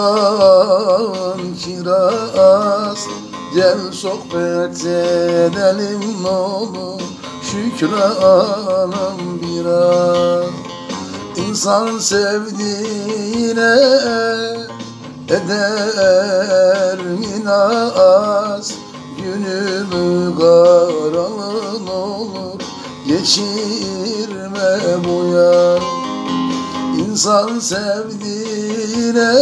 Aman kiraz Gel sohbet edelim ne olur Şükranım biraz. İnsan sevdiğine eder mi naz Günümü karanın olur geçirme bu yar İnsan sevdiğine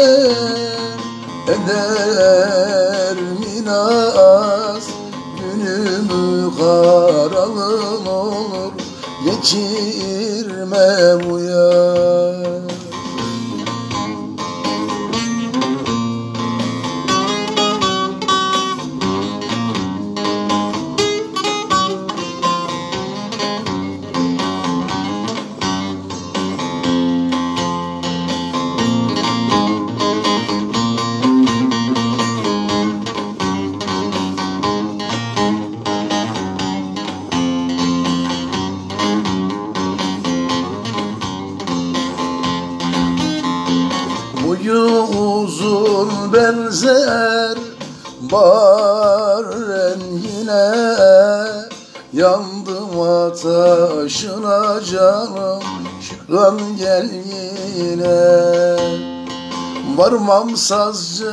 eder mi naz Günümü karanın olur geçirme bu yar uzun benzer bar rengine Yandım ateşine canım şükran gel yine. Varmam sazcı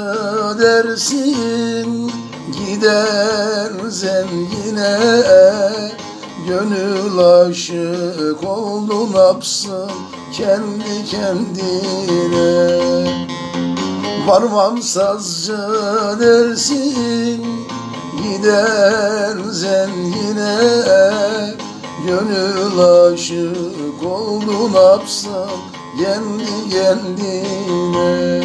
dersin gider zengine. Gönül aşık oldu ne yapsın kendi kendine Varmam sazcı dersin gider zengine. Gönül aşık oldu ne yapsın kendi kendine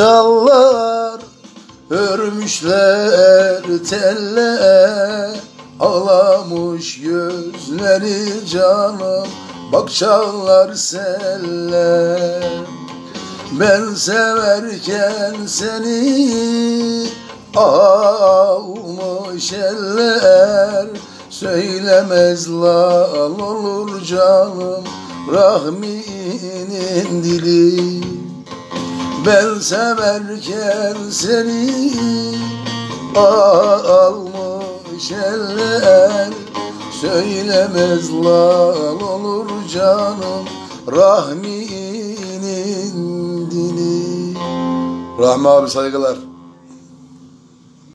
Allar Örmüşler telle Ağlamış gözleri canım Bak çağlar selle Ben severken seni Almış eller. Söylemez lal olur canım Rahminin dili Ben severken seni Almış eller. Söylemez lal olur canım Rahminin dili. Rahmi abi saygılar